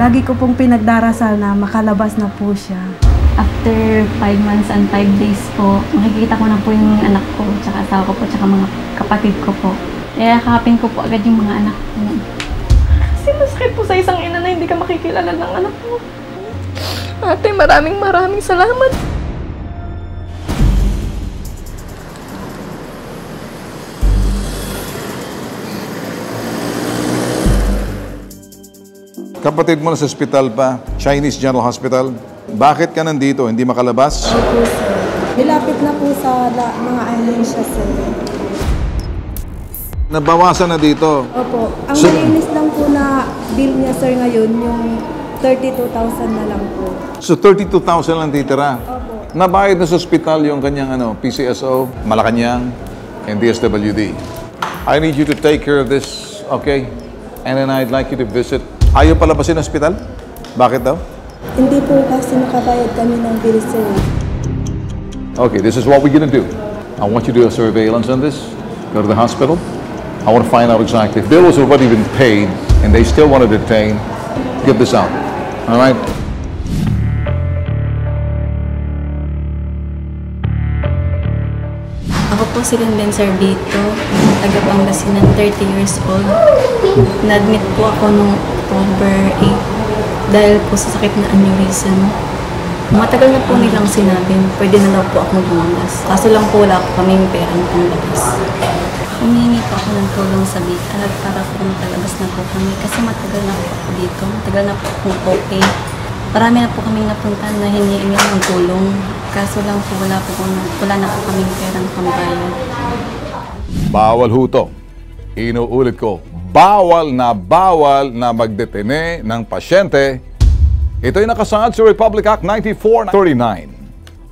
lagi ko pong pinagdarasal na makalabas na po siya. After 5 months and 5 days po, makikita ko na po yung anak ko, tsaka asawa ko po, tsaka mga kapatid ko po. Iyakapin ko po agad yung mga anak ko. Kasi masakit po sa isang ina na hindi ka makikilala ng anak mo. Ate, maraming maraming salamat. Kapatid mo na sa ospital pa, Chinese General Hospital. Bakit ka nandito? Hindi makalabas? Opo, sir. Nilapit na po sa la- mga ahensya, sir. Nabawasan na dito. Opo. Ang So- malinis lang po na bill niya, sir, ngayon, yung 32,000 na lang po. So 32,000 lang titira. Opo. Nabayad na sa ospital yung kanyang ano, PCSO, Malacanang, and DSWD. I need you to take care of this, okay? And then I'd like you to visit. Ayaw palabasin ng ospital? Bakit daw? Hindi po kasi nakabayad kami ng bill, sir. Okay, this is what we're gonna do. I want you to do a surveillance on this. Go to the hospital. I want to find out exactly if bills have already been paid and they still want to detain. Get this out. All right? Ako po si Linden Servito, taga Pangasinan, 30 years old. Na-admit po ako noong October 8 dahil po sa sakit na aneurysm. Matagal na po nilang sinabi, pwede na daw po akong lumabas. Kaso lang po wala po kaming perang panglabas. Humingi po ako ng tulong sa bitag para po makalabas na po kami kasi matagal na po ako dito. Matagal na po akong okay. Marami na po kaming napunta na hinihingi ng tulong. Kaso lang po wala po, wala na po kaming perang pambayad. Bawal huto. Inuulit ko, bawal na bawal na magdetene ng pasyente. Ito'y nakasaad sa Republic Act 9439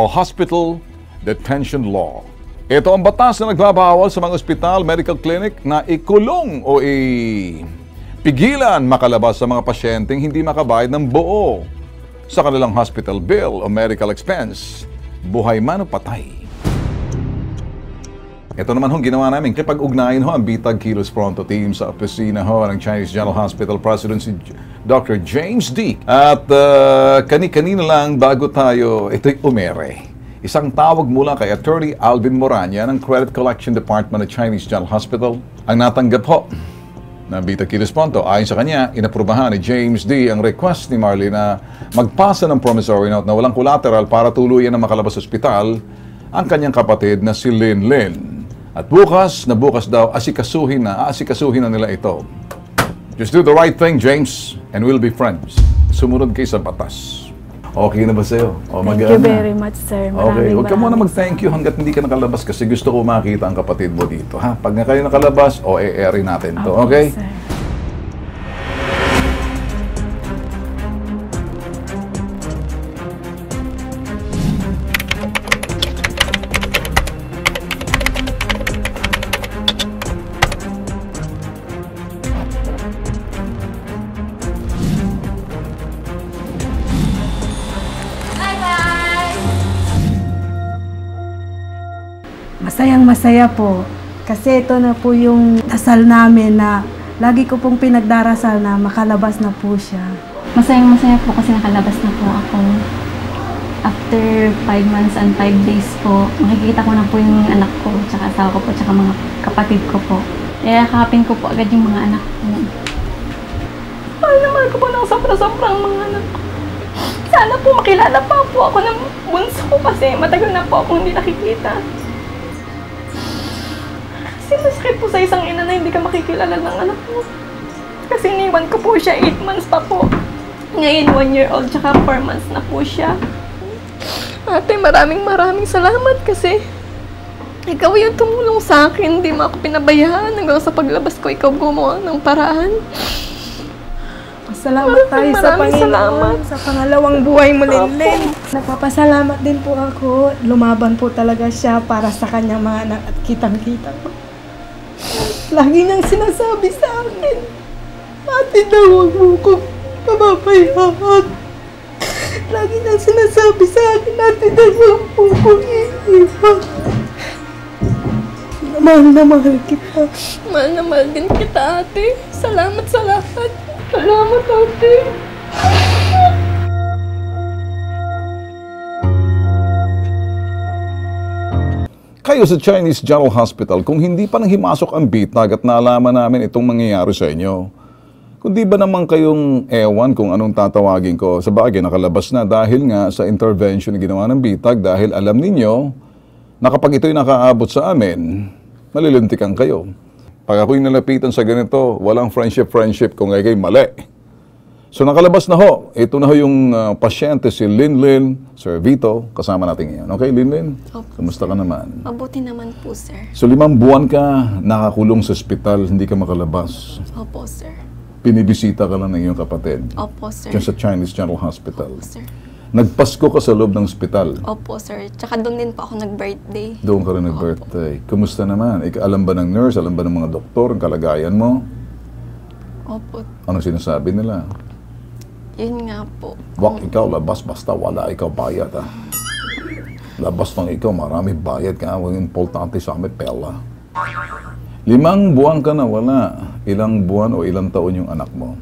o Hospital Detention Law. Ito ang batas na nagbabawal sa mga ospital, medical clinic na ikulong o ipigilan makalabas sa mga pasyenteng hindi makabayad ng buo sa kanilang hospital bill o medical expense, buhay man o patay. Ito naman hong ginawa namin. Kipag-ugnayan ho ang Bitag Kilos Pronto team sa opisina ho ng Chinese General Hospital President si Dr. James D. At uh, kani-kanina lang bago tayo, ito'y umere. Isang tawag mula kay Attorney Alvin Moranya ng Credit Collection Department ng Chinese General Hospital ang natanggap ho ng Bitag Kilos Pronto. Ayon sa kanya, inaprubahan ni James D. ang request ni Marley na magpasa ng promissory note na walang collateral para tuluyan na makalabas sa ospital ang kanyang kapatid na si Lin Lin. At bukas na bukas daw, asikasuhin na, aasikasuhin na nila ito. Just do the right thing, James, and we'll be friends. Sumunod kayo sa batas. Okay na ba sa'yo? O, Thank you very much, sir. Okay, Maraming huwag ka muna mag-thank you hanggat hindi ka nakalabas kasi gusto ko makita ang kapatid mo dito. Ha? Pag na kayo nakalabas, o e-airin natin to, Opo, okay? sir. Masaya po. Kasi ito na po yung dasal namin na lagi ko pong pinagdarasal na makalabas na po siya. Masayang masaya po kasi nakalabas na po ako. After 5 months and 5 days po, makikita ko na po yung anak ko, tsaka asawa ko po, tsaka mga kapatid ko po. Iyakapin ko po agad yung mga anak ko. Mahal na mahal ko po ng sobra-sobrang mga anak ko. Sana po makilala pa po ako ng bunso ko kasi matagal na po akong hindi nakikita. Kasi masakit po sa isang ina na hindi ka makikilala ng anak mo. Kasi iniwan ko po siya 8 months pa po. Ngayon 1 year old tsaka 4 months na po siya. Ate, maraming maraming salamat kasi ikaw yung tumulong sa akin. Hindi mo ako pinabayaan. Hanggang sa paglabas ko, ikaw gumawa ng paraan. Salamat tayo sa Maraming Panginoon salamat. sa pangalawang buhay mo, Linlin. Nagpapasalamat din po ako. Lumaban po talaga siya para sa kanyang mga anak at kitang-kita ko. Lagi niyang sinasabi sa akin, Ate daw, huwag mo ko pababayaan. Lagi niyang sinasabi sa akin, Ate daw, huwag mo ko iiwan. Mahal na mahal kita. Mahal na mahal din kita, ate. Salamat sa lahat. Salamat, ate. Kayo sa Chinese General Hospital, kung hindi pa nang himasok ang bitag at nalaman namin itong mangyayari sa inyo, kung di ba naman kayong ewan kung anong tatawagin ko, sa bagay nakalabas na dahil nga sa intervention na ginawa ng bitag dahil alam ninyo na kapag ito'y nakaabot sa amin, malilintikan kayo. Pag ako'y nalapitan sa ganito, walang friendship-friendship kung ay kayo mali. So nakalabas na ho. Ito na ho yung ah, pasyente si Linlin Sir Vito. Kasama natin ngayon. Okay, Linlin? Opo. Kumusta ka naman? Mabuti naman po, sir. So limang buwan ka nakakulong sa ospital, hindi ka makalabas. Opo, sir. Pinibisita ka lang ng iyong kapatid. Opo, sir. Diyan sa Chinese General Hospital. Opo, sir. Nagpasko ka sa loob ng ospital. Opo, sir. Tsaka doon din po ako nag-birthday. Doon ka rin nag-birthday. Kumusta naman? Ik- alam ba ng nurse, alam ba ng mga doktor ang kalagayan mo? Opo. Anong sinasabi nila? Yun nga po. Wak ikaw, labas basta wala ikaw bayad ah. Labas lang ikaw, marami bayad ka. Huwag importante sa amin, pela. Limang buwan ka na wala. Ilang buwan o ilang taon yung anak mo?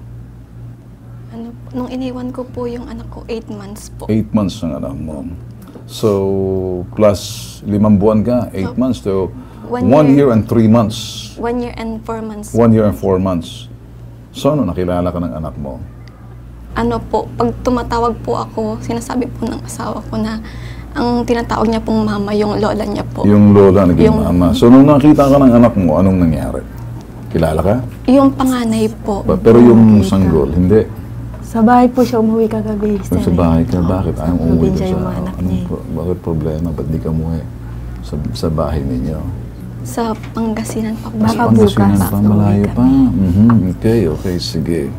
Ano, nung iniwan ko po yung anak ko, 8 months po. Eight months ang anak mo. So, plus limang buwan ka, eight months. So, One one year year. and three months. One year and 4 months. One year and four months. So, ano nakilala ka ng anak mo? Ano po, pag tumatawag po ako, sinasabi po ng asawa ko na ang tinatawag niya pong mama, yung lola niya po. Yung lola, naging Yung- mama. So, nung nakita ka ng anak mo, anong nangyari? Kilala ka? Yung panganay po. Ba- Pero yung sanggol, hindi. Sa bahay po siya umuwi kagabi. Kung sa bahay ka, bakit ayaw Sa umuwi mga anak anong niya. pro- bakit problema? Ba't di ka umuwi sa, sa bahay ninyo? Sa Pangasinan pa po. Bukas. Pangasinan pa, malayo pa. Mhm, Okay, okay, sige.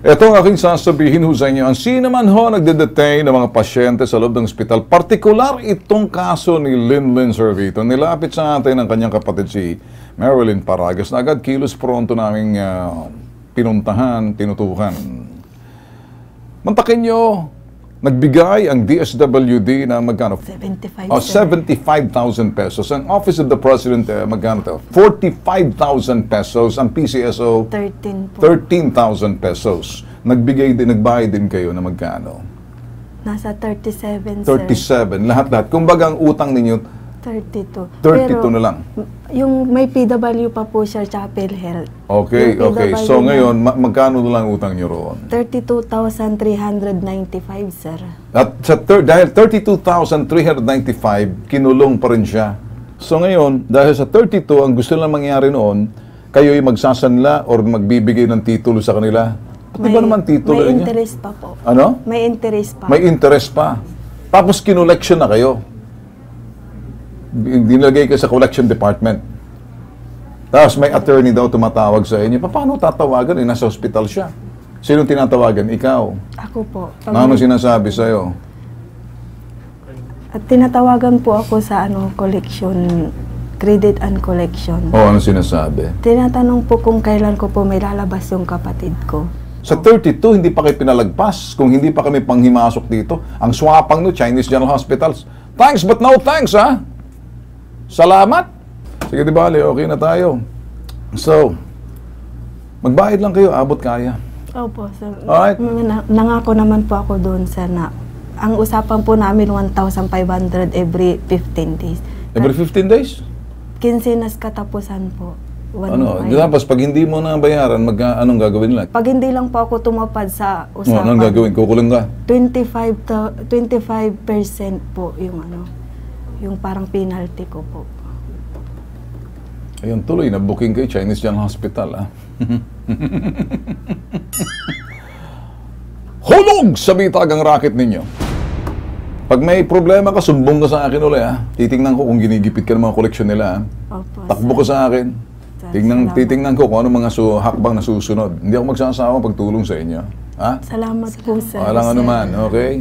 Ito ang aking sasabihin ho sa inyo. Ang sino man ho nagde-detain ng mga pasyente sa loob ng ospital, partikular itong kaso ni Linlin Servito, nilapit sa atin ang kanyang kapatid si Marilyn Paragas na agad kilos pronto naming ah, pinuntahan, tinutukan. Mantakin nyo, nagbigay ang DSWD na magkano? 75, Oh, sir. 75,000 pesos. Ang Office of the President, eh, magkano to? 45,000 pesos. Ang PCSO, 13 po. 13,000 pesos. Nagbigay din, nagbayad din kayo na magkano? Nasa 37, sir. 37. Lahat-lahat. Kumbaga ang utang ninyo, 32. 32 Pero, na lang. Yung may PW pa po siya, tsaka PhilHealth. Okay, Yung okay. PWD So na- ngayon, ma- magkano na lang utang nyo roon? 32,395, sir. At sa dahil 32,395, kinulong pa rin siya. So ngayon, dahil sa 32, ang gusto lang mangyari noon, kayo ay magsasanla or magbibigay ng titulo sa kanila. Di ba naman titulo May ninyo? interest pa po. Ano? May interest pa. May interest pa. Tapos kinulection na kayo. Dinilagay kayo sa collection department. Tapos may attorney daw tumatawag sa inyo. Pa- Paano tatawagan? Eh, nasa hospital siya. Sino tinatawagan? Ikaw. Ako po. Pag- ano sinasabi sa'yo? At tinatawagan po ako sa ano collection, credit and collection. O ano sinasabi? Tinatanong po kung kailan ko po may lalabas yung kapatid ko. Sa 32, hindi pa kayo pinalagpas. Kung hindi pa kami panghimasok dito. Ang swapang no, Chinese General Hospitals. Thanks but no thanks, ha? Salamat. Sige, di bale, okay na tayo. So, magbayad lang kayo, abot kaya. Opo, sir. Alright. Na- nangako naman po ako doon sa na ang usapan po namin 1,500 every 15 days. Every 15 days? Kinsinas katapusan po. One Ano? five. Tapos pag hindi mo na bayaran, mag, anong gagawin nila? Pag hindi lang po ako tumapad sa Oh, usapan, anong gagawin? Kukulong ka? 25 to 25% po yung ano, yung parang penalty ko po. Ayun, tuloy na booking kay Chinese General Hospital, ah. Hulog sa bitagang racket ninyo. Pag may problema ka, sumbong ka sa akin ulit, ha? Titingnan ko kung ginigipit ka ng mga koleksyon nila, ha? Opo. Takbo ka sir. sa akin. Sir, Tingnan, salamat. titingnan ko kung ano mga su hakbang na susunod. Hindi ako magsasawang pagtulong sa inyo. Ha? Salamat po, sir. Walang ano man, okay?